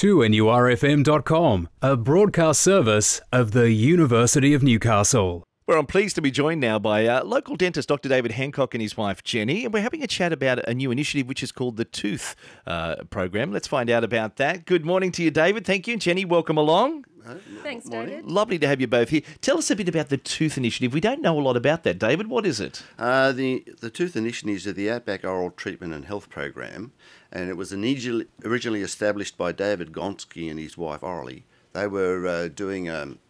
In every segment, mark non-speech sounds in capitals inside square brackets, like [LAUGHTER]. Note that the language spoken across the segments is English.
2NURFM.com, a broadcast service of the University of Newcastle. Well, I'm pleased to be joined now by uh, local dentist Dr. David Hancock and his wife Jenny, and we're having a chat about a new initiative which is called the Tooth uh, Program. Let's find out about that. Good morning to you, David. Thank you, and Jenny. Welcome along. Thanks, David. Lovely to have you both here. Tell us a bit about the Tooth Initiative. We don't know a lot about that, David. What is it? Uh, the the Tooth Initiatives are the Outback Oral Treatment and Health Program, and it was originally established by David Gonski and his wife Orli. They were uh, doing um,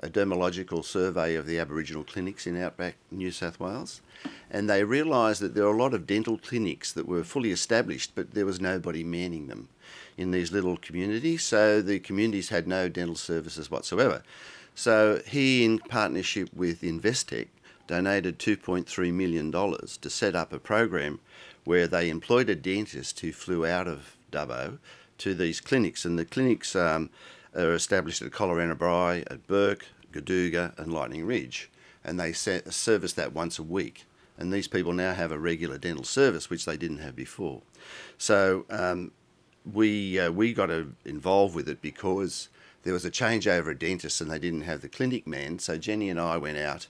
a dermatological survey of the Aboriginal clinics in Outback New South Wales, and they realised that there were a lot of dental clinics that were fully established, but there was nobody manning them in these little communities. So the communities had no dental services whatsoever. So he, in partnership with Investec, donated $2.3 million to set up a program where they employed a dentist who flew out of Dubbo to these clinics. And the clinics um, are established at Collarenebri, at Bourke, Goodooga, and Lightning Ridge. And they service that once a week. And these people now have a regular dental service, which they didn't have before. So um, we uh, we got involved with it because there was a changeover at dentists and they didn't have the clinic man. So Jenny and I went out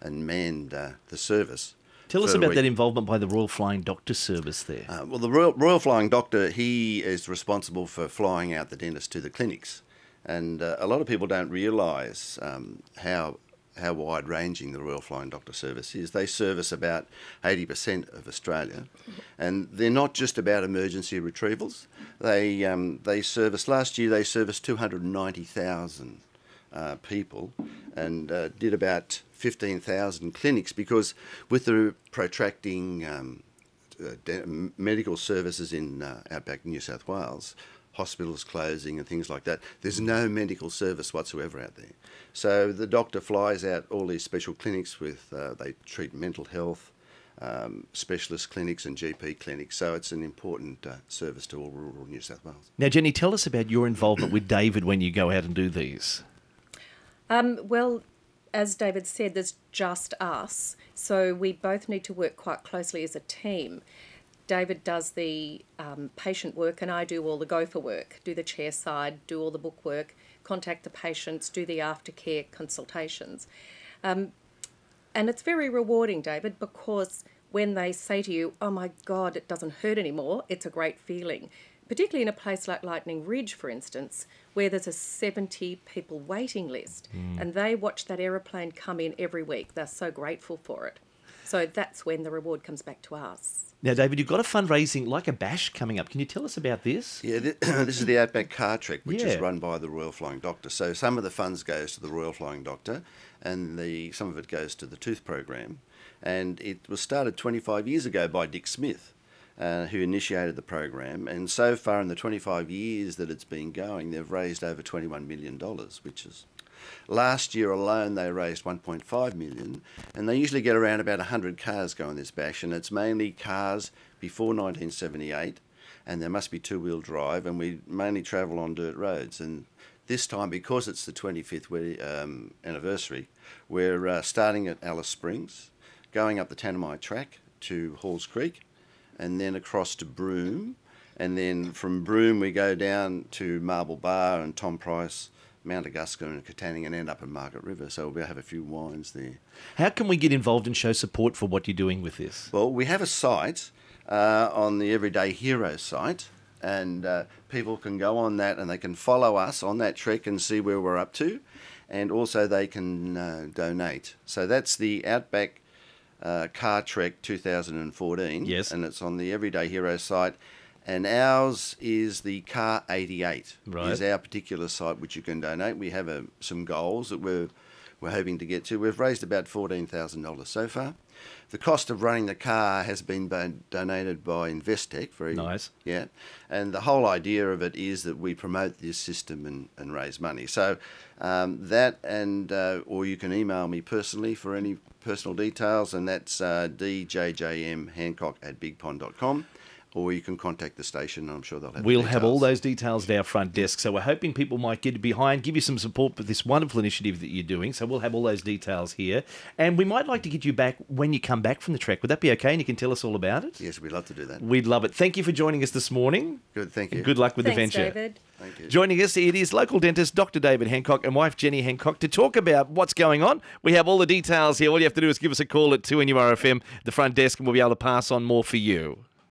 and manned uh, the service. Tell us about that involvement by the Royal Flying Doctor Service there. Uh, well, the Royal, Royal, Flying Doctor, he is responsible for flying out the dentist to the clinics. And uh, a lot of people don't realise um, how how wide ranging the Royal Flying Doctor Service is. They service about 80% of Australia, and they're not just about emergency retrievals. They, um, they service, last year, they serviced 290,000 uh, people and uh, did about 15,000 clinics because with the protracting um, uh, medical services in uh, outback New South Wales, hospitals closing and things like that. There's no medical service whatsoever out there. So the doctor flies out all these special clinics with, uh, they treat mental health, um, specialist clinics and GP clinics. So it's an important uh, service to all rural New South Wales. Now, Jenny, tell us about your involvement with David when you go out and do these. Um, well, as David said, there's just us. So we both need to work quite closely as a team. David does the um, patient work and I do all the gopher work, do the chair side, do all the book work, contact the patients, do the aftercare consultations. Um, and it's very rewarding, David, because when they say to you, oh my God, it doesn't hurt anymore, it's a great feeling. Particularly in a place like Lightning Ridge, for instance, where there's a 70 people waiting list mm. and they watch that aeroplane come in every week. They're so grateful for it. So that's when the reward comes back to us. Now, David, you've got a fundraising like a bash coming up. Can you tell us about this? Yeah, [CLEARS THROAT] this is the Outback Car Trek, which yeah. is run by the Royal Flying Doctor. So some of the funds goes to the Royal Flying Doctor, and the some of it goes to the Tooth Program. And it was started 25 years ago by Dick Smith. Uh, who initiated the program. And so far, in the 25 years that it's been going, they've raised over $21 million, which is Last year alone, they raised 1.5 million, and they usually get around about 100 cars going this bash, and it's mainly cars before 1978, and there must be two-wheel drive, and we mainly travel on dirt roads. And this time, because it's the 25th um, anniversary, we're uh, starting at Alice Springs, going up the Tanami track to Halls Creek, and then across to Broome, and then from Broome we go down to Marble Bar and Tom Price Mount Augusta and Katanning and end up in Margaret River. So we'll have a few wines there. How can we get involved and show support for what you're doing with this? Well, we have a site uh, on the Everyday Hero site, and uh, people can go on that and they can follow us on that trek and see where we're up to, and also they can uh, donate. So that's the Outback uh, Car Trek 2014. Yes. And it's on the Everyday Hero site and ours is the Car 88. Right. Is our particular site which you can donate. We have a, uh, some goals that we're we're hoping to get to. We've raised about fourteen thousand dollars so far. The cost of running the car has been donated by Investec. Very nice. Yeah, and the whole idea of it is that we promote this system and, and raise money. So um, that and uh, or you can email me personally for any personal details, and that's uh, djjmhancock at bigpond.com or you can contact the station. And I'm sure they'll have. We'll have all those details at our front desk. So we're hoping people might get behind, give you some support for this wonderful initiative that you're doing. So we'll have all those details here. And we might like to get you back when you come back from the trek. Would that be okay? And you can tell us all about it? Yes, we'd love to do that. We'd love it. Thank you for joining us this morning. Good, thank you. And good luck with Thanks, the venture. David. Thank you. Joining us, it is local dentist Dr. David Hancock and wife Jenny Hancock to talk about what's going on. We have all the details here. All you have to do is give us a call at 2 NURFM, the front desk, and we'll be able to pass on more for you.